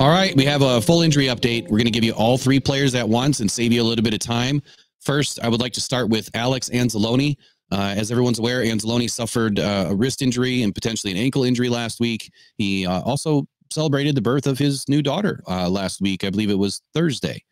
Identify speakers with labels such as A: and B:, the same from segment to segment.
A: All right, we have a full injury update. We're going to give you all three players at once and save you a little bit of time. First, I would like to start with Alex Anzalone. Uh, as everyone's aware, Anzalone suffered uh, a wrist injury and potentially an ankle injury last week. He uh, also celebrated the birth of his new daughter uh, last week. I believe it was Thursday.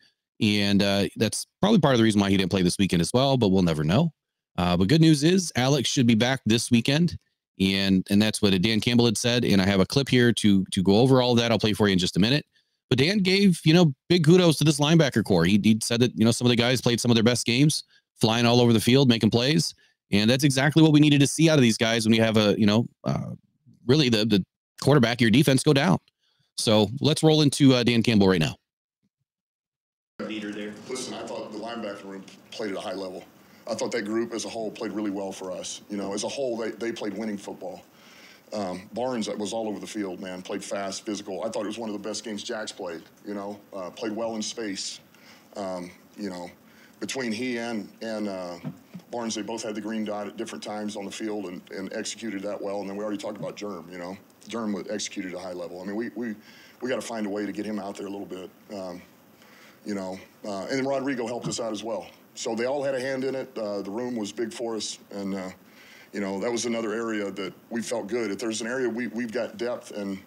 A: And uh, that's probably part of the reason why he didn't play this weekend as well, but we'll never know. Uh, but good news is Alex should be back this weekend. And and that's what Dan Campbell had said. And I have a clip here to to go over all of that. I'll play for you in just a minute. But Dan gave, you know, big kudos to this linebacker core. He, he said that, you know, some of the guys played some of their best games, flying all over the field, making plays. And that's exactly what we needed to see out of these guys when you have a, you know, uh, really the, the quarterback, your defense go down. So let's roll into uh, Dan Campbell right now.
B: Leader there.
C: Listen, I thought the linebacker room played at a high level. I thought that group as a whole played really well for us. You know, as a whole, they, they played winning football. Um, Barnes was all over the field, man. Played fast, physical. I thought it was one of the best games Jack's played. You know, uh, played well in space. Um, you know, between he and and uh, Barnes, they both had the green dot at different times on the field and, and executed that well. And then we already talked about Germ. You know, Germ executed at a high level. I mean, we we we got to find a way to get him out there a little bit. Um, you know, uh, and then Rodrigo helped us out as well. So they all had a hand in it. Uh, the room was big for us, and uh, you know, that was another area that we felt good. If there's an area we, we've got depth and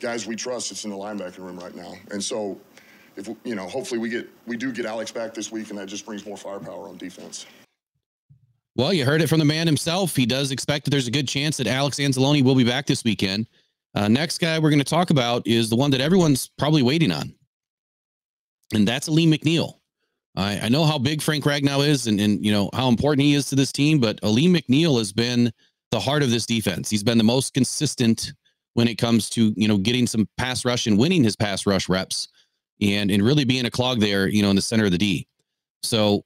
C: guys we trust, it's in the linebacking room right now. And so, if you know, hopefully we get we do get Alex back this week, and that just brings more firepower on defense.
A: Well, you heard it from the man himself. He does expect that there's a good chance that Alex Anzalone will be back this weekend. Uh, next guy we're going to talk about is the one that everyone's probably waiting on, and that's Alim McNeill. I, I know how big Frank Ragnow is and, and, you know, how important he is to this team, but Alim McNeill has been the heart of this defense. He's been the most consistent when it comes to, you know, getting some pass rush and winning his pass rush reps and, and really being a clog there, you know, in the center of the D. So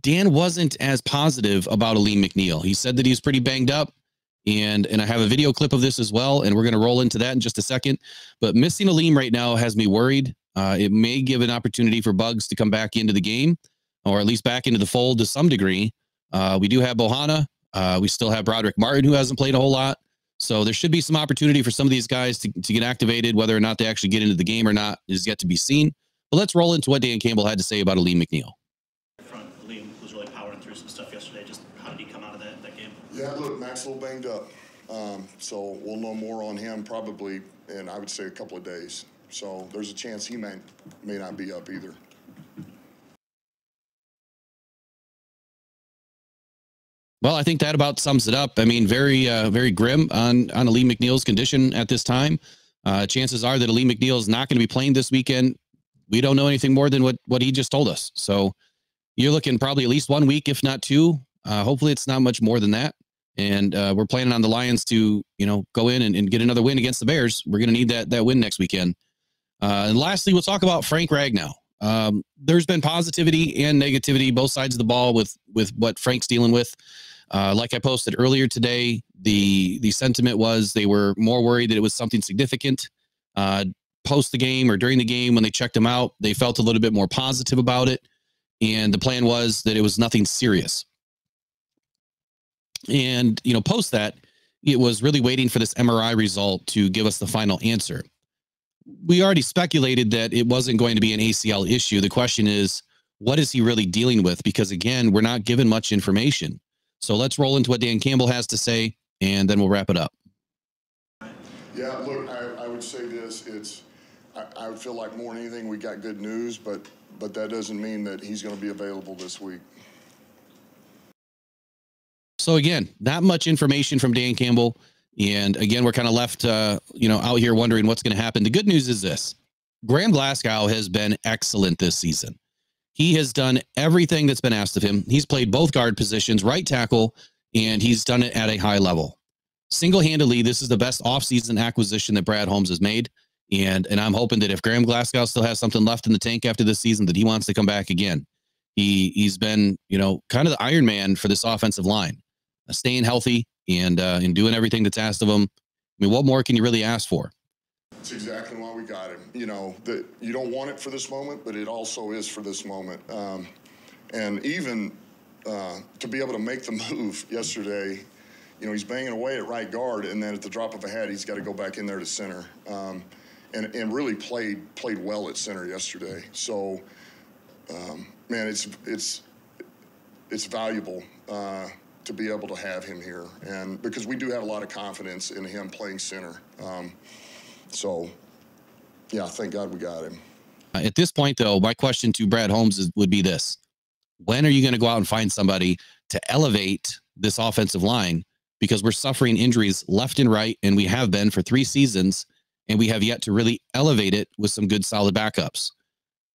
A: Dan wasn't as positive about Alim McNeill. He said that he's pretty banged up. And and I have a video clip of this as well, and we're going to roll into that in just a second. But missing Alim right now has me worried. Uh, it may give an opportunity for Buggs to come back into the game, or at least back into the fold to some degree. Uh, we do have Bohanna. Uh, we still have Brodric Martin, who hasn't played a whole lot. So there should be some opportunity for some of these guys to, to get activated. Whether or not they actually get into the game or not is yet to be seen. But let's roll into what Dan Campbell had to say about Alim McNeill.
B: Front, Liam was really powering through some stuff yesterday. Just how did he come out of that, that game?
C: Yeah, look, Max a little banged up. Um, so we'll know more on him probably in, I would say, a couple of days. So there's a chance he may, may not be up either.
A: Well, I think that about sums it up. I mean, very, uh, very grim on on Alim McNeill's condition at this time. Uh, chances are that Alim McNeill is not going to be playing this weekend. We don't know anything more than what what he just told us. So you're looking probably at least one week, if not two. Uh, hopefully, it's not much more than that. And uh, we're planning on the Lions to, you know, go in and, and get another win against the Bears. We're going to need that that win next weekend. Uh, and lastly, we'll talk about Frank Ragnow. Um, there's been positivity and negativity, both sides of the ball with with what Frank's dealing with. Uh, like I posted earlier today, the the sentiment was they were more worried that it was something significant. Uh, post the game or during the game when they checked him out, they felt a little bit more positive about it, and the plan was that it was nothing serious. And you know, post that, it was really waiting for this MRI result to give us the final answer we already speculated that it wasn't going to be an ACL issue. The question is, what is he really dealing with? Because again, we're not given much information. So let's roll into what Dan Campbell has to say, and then we'll wrap it up.
C: Yeah, look, I, I would say this: it's I, I would feel like more than anything, we got good news, but but that doesn't mean that he's going to be available this week.
A: So again, not much information from Dan Campbell. And again, we're kind of left, uh, you know, out here wondering what's going to happen. The good news is this Graham Glasgow has been excellent this season. He has done everything that's been asked of him. He's played both guard positions, right tackle, and he's done it at a high level. Single handedly, this is the best offseason acquisition that Brad Holmes has made. And, and I'm hoping that if Graham Glasgow still has something left in the tank after this season, that he wants to come back again. He, he's been, you know, kind of the Iron Man for this offensive line, staying healthy, and uh, and doing everything that's asked of him. I mean, what more can you really ask for?
C: That's exactly why we got him. You know, that you don't want it for this moment, but it also is for this moment. Um, and even uh, to be able to make the move yesterday, you know, he's banging away at right guard, and then at the drop of a hat, he's got to go back in there to center. Um, and and, really played played well at center yesterday. So, um, man, it's it's it's valuable uh, to be able to have him here, and because we do have a lot of confidence in him playing center. Um, so, yeah, thank God we got him.
A: Uh, at this point, though, my question to Brad Holmes is, would be this: When are you going to go out and find somebody to elevate this offensive line? Because we're suffering injuries left and right, and we have been for three seasons, and we have yet to really elevate it with some good, solid backups.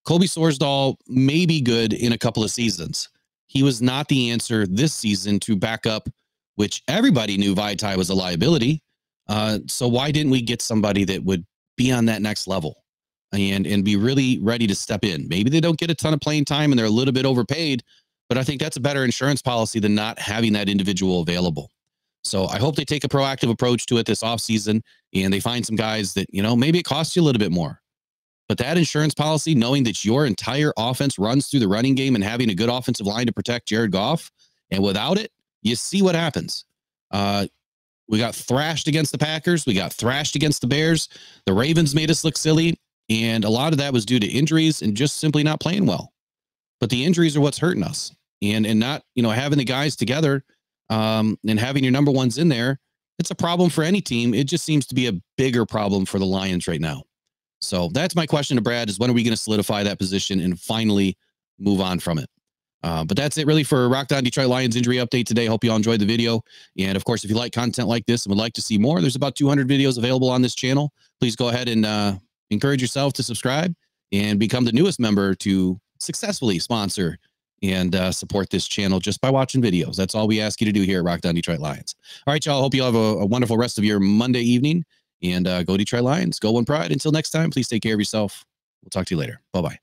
A: Colby Sorsdal may be good in a couple of seasons. He was not the answer this season to back up, which everybody knew Vaitai was a liability. Uh, so why didn't we get somebody that would be on that next level? and and be really ready to step in. Maybe they don't get a ton of playing time and they're a little bit overpaid, but I think that's a better insurance policy than not having that individual available. So I hope they take a proactive approach to it this offseason and they find some guys that, you know, maybe it costs you a little bit more. But that insurance policy, knowing that your entire offense runs through the running game and having a good offensive line to protect Jared Goff, and without it, you see what happens. Uh, we got thrashed against the Packers. We got thrashed against the Bears. The Ravens made us look silly. And a lot of that was due to injuries and just simply not playing well. But the injuries are what's hurting us. And and not, you know, having the guys together um, and having your number ones in there, it's a problem for any team. It just seems to be a bigger problem for the Lions right now. So that's my question to Brad is when are we going to solidify that position and finally move on from it? Uh, but that's it really for Rocked On Detroit Lions injury update today. Hope you all enjoyed the video. And of course, if you like content like this and would like to see more, there's about 200 videos available on this channel. Please go ahead and uh, encourage yourself to subscribe and become the newest member to successfully sponsor and uh, support this channel just by watching videos. That's all we ask you to do here at Rocked On Detroit Lions. All right, y'all. Hope you all have a, a, wonderful rest of your Monday evening and uh, go Detroit Lions. Go one pride. Until next time, please take care of yourself. We'll talk to you later. Bye bye.